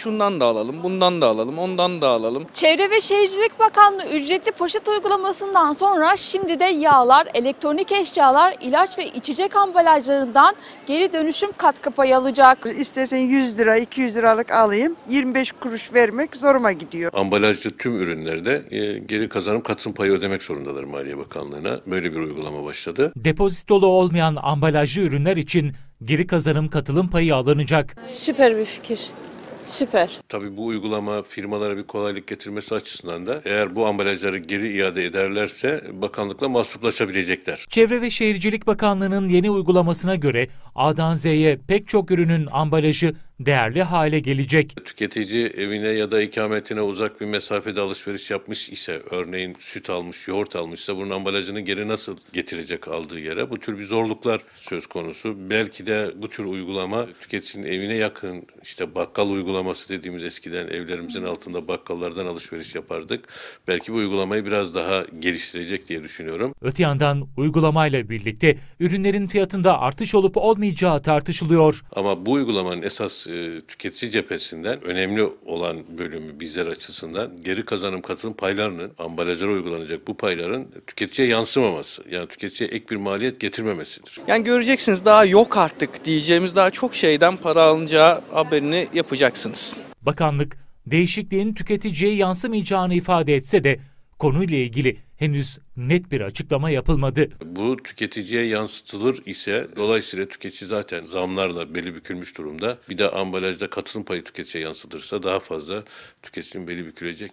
Şundan da alalım, bundan da alalım, ondan da alalım. Çevre ve Şehircilik Bakanlığı ücretli poşet uygulamasından sonra şimdi de yağlar, elektronik eşyalar, ilaç ve içecek ambalajlarından geri dönüşüm katkı payı alacak. İstersen 100 lira, 200 liralık alayım. 25 kuruş vermek zoruma gidiyor. Ambalajlı tüm ürünlerde e, geri kazanım katılım payı ödemek zorundalar Maliye Bakanlığı'na. Böyle bir uygulama başladı. Depozitolu olmayan ambalajlı ürünler için geri kazanım katılım payı alınacak. Süper bir fikir. Süper. Tabii bu uygulama firmalara bir kolaylık getirmesi açısından da eğer bu ambalajları geri iade ederlerse bakanlıkla mahsuplaşabilecekler. Çevre ve Şehircilik Bakanlığı'nın yeni uygulamasına göre A'dan Z'ye pek çok ürünün ambalajı değerli hale gelecek. Tüketici evine ya da ikametine uzak bir mesafede alışveriş yapmış ise, örneğin süt almış, yoğurt almışsa bunun ambalajını geri nasıl getirecek aldığı yere? Bu tür bir zorluklar söz konusu. Belki de bu tür uygulama tüketicinin evine yakın, işte bakkal uygulaması dediğimiz eskiden evlerimizin altında bakkallardan alışveriş yapardık. Belki bu uygulamayı biraz daha geliştirecek diye düşünüyorum. Öte yandan uygulamayla birlikte ürünlerin fiyatında artış olup olmayacağı tartışılıyor. Ama bu uygulamanın esas e, tüketici cephesinden önemli olan bölümü bizler açısından geri kazanım katılım paylarının ambalajlara uygulanacak bu payların tüketiciye yansımaması. Yani tüketiciye ek bir maliyet getirmemesidir. Yani göreceksiniz daha yok artık diyeceğimiz daha çok şeyden para alınacağı haberini yapacaksınız. Bakanlık değişikliğin tüketiciye yansımayacağını ifade etse de konuyla ilgili henüz net bir açıklama yapılmadı. Bu tüketiciye yansıtılır ise dolayısıyla tüketici zaten zamlarla beli bükülmüş durumda. Bir de ambalajda katılım payı tüketiciye yansıtırsa daha fazla tüketicinin beli bükülecek.